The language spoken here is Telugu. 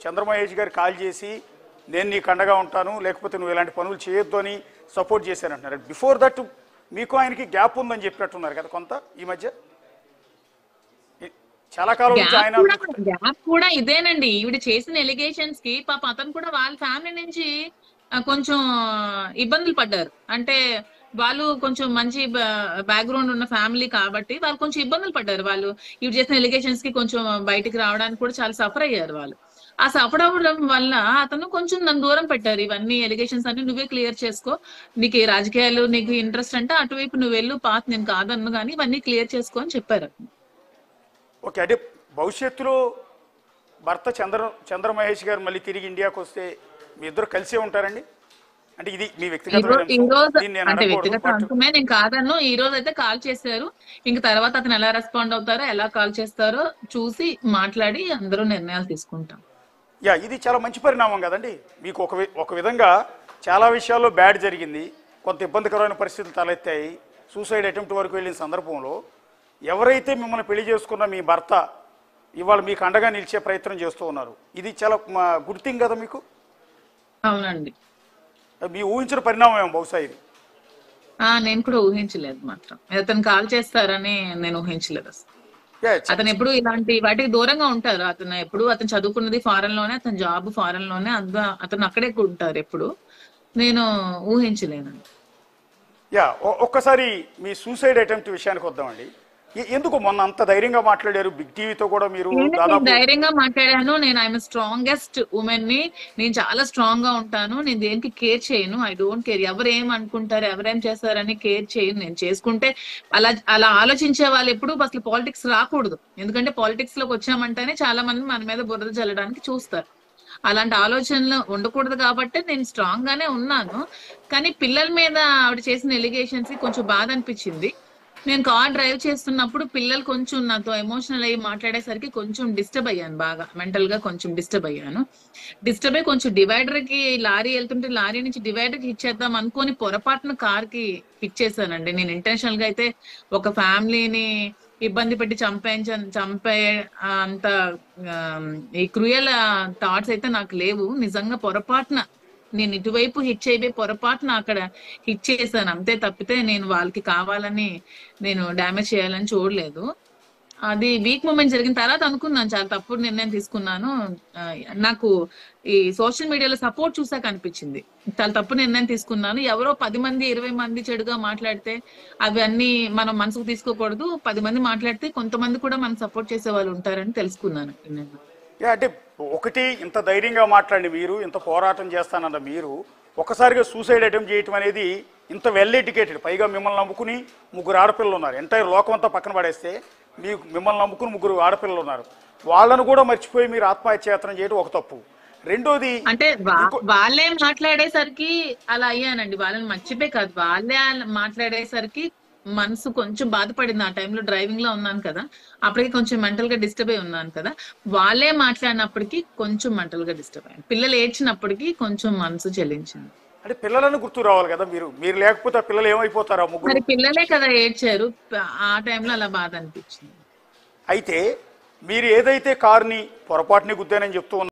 చంద్రమహేష్ గారు కాల్ చేసి నేను నీకు అండగా ఉంటాను లేకపోతే నువ్వు ఇలాంటి పనులు చేయొద్దు అని సపోర్ట్ చేశానంటున్నారు బిఫోర్ దట్ మీకు ఆయనకి గ్యాప్ ఉందని చెప్పినట్టున్నారు కదా కొంత ఈ మధ్య? చాలా కాలం నుంచి ఆయన గ్యాప్ కూడా ఇదేనండి. ఈవిడ చేసిన ఎలిగేషన్స్కి పాప అతను కూడా వాళ్ళ ఫ్యామిలీ నుంచి కొంచెం ఇబ్బందులు పడ్డారు. అంటే వాళ్ళు కొంచెం మంచి బ్యాక్గ్రౌండ్ ఉన్న ఫ్యామిలీ కాబట్టి వాళ్ళు కొంచెం ఇబ్బందులు పడ్డారు. వాళ్ళు ఇవి చేసిన ఎలిగేషన్స్కి కొంచెం బయటికి రావడానికి కూడా చాలా సఫర్ అయ్యారు వాళ్ళు. ఆ అవ్వడం వల్ల అతను కొంచెం నన్ను దూరం పెట్టారు. ఇవన్నీ ఎలిగేషన్స్ అన్ని నువ్వే క్లియర్ చేసుకో. నీకు రాజకీయాలు నీకు ఇంట్రెస్ట్ అంటే అటువైపు నువ్వు వెళ్ళు పాత్ నేను కాదన్ను కానీ ఇవన్నీ క్లియర్ చేసుకో అని చెప్పారు. ఓకే అంటే భవిష్యత్తులో భర్త చంద్ర చంద్రమహేష్ గారు మళ్ళీ తిరిగి ఇండియాకి వస్తే మీ ఇద్దరు కలిసే ఉంటారండి? అంటే ఇది మీ వ్యక్తిగత అంశమే నేను కాదన్ను. ఈ రోజు అయితే కాల్ చేశారు. ఇంక తర్వాత అతను ఎలా రెస్పాండ్ అవుతారో ఎలా కాల్ చేస్తారో చూసి మాట్లాడి అందరూ నిర్ణయాలు తీసుకుంటాం. యా ఇది చాలా మంచి పరిణామం కదండి. మీకు ఒక ఒక విధంగా చాలా విషయాల్లో బ్యాడ్ జరిగింది. కొంత ఇబ్బందికరమైన పరిస్థితులు తలెత్తాయి. సూసైడ్ అటెంప్ట్ వరకు వెళ్ళిన సందర్భంలో ఎవరైతే మిమ్మల్ని పెళ్ళి చేసుకున్న మీ భర్త ఇవాళ మీకు అండగా నిలిచే ప్రయత్నం చేస్తూ ఉన్నారు ఇది చాలా గుడ్ థింగ్ కదా మీకు? అవునండి. మీ ఊహించిన పరిణామం ఏమో బహుశా ఇది. నేను కూడా ఊహించలేదు మాత్రం. అతను కాల్ చేస్తారని నేను ఊహించలేదు అసలు. అతను ఎప్పుడు ఇలాంటి వాటికి దూరంగా ఉంటారు. అతను ఎప్పుడు అతను చదువుకున్నది ఫారెన్లోనే అతని జాబ్ ఫారెన్లోనే అంద- అతను అక్కడే ఉంటారు ఎప్పుడు. నేను ఊహించలేను. యా ఒక్కసారి మీ సూసైడ్ అటెంప్ట్ విషయానికి వద్దామండి. ఎందుకు మొన్న అంత ధైర్యంగా మాట్లాడారు? బిగ్ టీవీతో కూడా మీరు ధైర్యంగా మాట్లాడాను. నేను ఐఎమ్ స్ట్రాంగెస్ట్ ఉమెన్ని నేను చాలా స్ట్రాంగ్గా ఉంటాను. నేను దేనికి కేర్ చేయను. ఐ డోంట్ కేర్ ఎవరు ఏం అనుకుంటారు ఎవరేం చేస్తారని కేర్ చేయను. నేను చేసుకుంటే అలా అలా ఆలోచించే వాళ్ళు ఎప్పుడు అసలు పాలిటిక్స్ రాకూడదు. ఎందుకంటే పాలిటిక్స్లోకి వచ్చామంటేనే చాలా మంది మన మీద బురద చల్లడానికి చూస్తారు. అలాంటి ఆలోచనలు ఉండకూడదు కాబట్టి నేను స్ట్రాంగ్ గానే ఉన్నాను. కానీ పిల్లల మీద ఆవిడ చేసిన ఎలిగేషన్స్ కొంచెం బాధ అనిపించింది. నేను కార్ డ్రైవ్ చేస్తున్నప్పుడు పిల్లలు కొంచెం నాతో ఎమోషనల్ అయ్యి మాట్లాడేసరికి కొంచెం డిస్టర్బ్ అయ్యాను బాగా. మెంటల్గా కొంచెం డిస్టర్బ్ అయ్యాను. డిస్టర్బ్ అయ్యి కొంచెం డివైడర్కి లారీ వెళ్తుంటే లారీ నుంచి డివైడర్కి ఇచ్చేద్దాం అనుకుని పొరపాటున కార్కి పిక్ చేశానండి. నేను ఇంటెన్షనల్గా అయితే ఒక ఫ్యామిలీని ఇబ్బంది పెట్టి చంపేయించ చంపే అంత ఈ క్రూయల్ థాట్స్ అయితే నాకు లేవు. నిజంగా పొరపాటున నేను ఇటువైపు హిట్ చేయబోయి పొరపాటున అక్కడ హిట్ చేశాను. అంతే తప్పితే నేను వాళ్ళకి కావాలని నేను డ్యామేజ్ చేయాలని చూడలేదు. అది వీక్ మూమెంట్ జరిగిన తర్వాత అనుకున్నాను చాలా తప్పుడు నిర్ణయం తీసుకున్నాను. నాకు ఈ సోషల్ మీడియాలో సపోర్ట్ చూసాక అనిపించింది. చాలా తప్పు నిర్ణయం తీసుకున్నాను. ఎవరో పది మంది ఇరవై మంది చెడుగా మాట్లాడితే అవి అన్ని మనం మనసుకు తీసుకోకూడదు. పది మంది మాట్లాడితే కొంతమంది కూడా మనం సపోర్ట్ చేసే వాళ్ళు ఉంటారని తెలుసుకున్నాను. అంటే ఒకటి ఇంత ధైర్యంగా మాట్లాడి మీరు ఇంత పోరాటం చేస్తానన్న మీరు ఒకసారిగా సూసైడ్ అటెంప్ట్ చేయటం అనేది ఇంత వెల్ ఎడ్యుకేటెడ్ పైగా మిమ్మల్ని నమ్ముకుని ముగ్గురు ఆడపిల్లలు ఉన్నారు. ఎంటైర్ లోకం అంతా పక్కన పడేస్తే మీకు మిమ్మల్ని నమ్ముకుని ముగ్గురు ఆడపిల్లలు ఉన్నారు. వాళ్ళను కూడా మర్చిపోయి మీరు ఆత్మహత్యాయత్నం చేయడం ఒక తప్పు. రెండోది అంటే వాళ్ళే మాట్లాడేసరికి అలా అయ్యానండి. వాళ్ళని మర్చిపోయి కాదు. వాళ్ళే మాట్లాడేసరికి మనసు కొంచెం బాధపడింది ఆ టైంలో డ్రైవింగ్లో ఉన్నాను కదా అప్పటికి కొంచెం మెంటల్గా డిస్టర్బ్ అయి ఉన్నాను కదా వాళ్ళే మాట్లాడినప్పటికీ కొంచెం మెంటల్గా డిస్టర్బ్ అయ్యాను. పిల్లలు ఏడ్చినప్పటికీ కొంచెం మనసు చెల్లించింది. అంటే పిల్లలను గుర్తు రావాలి కదా మీరు మీరు లేకపోతే పిల్లలు ఏమైపోతారు ముగ్గురు? మరి పిల్లలే కదా ఏడ్చారు ఆ టైంలో అలా బాధ అనిపించింది. అయితే మీరు ఏదైతే కారుని పొరపాటుని గుద్దానని చెప్తూ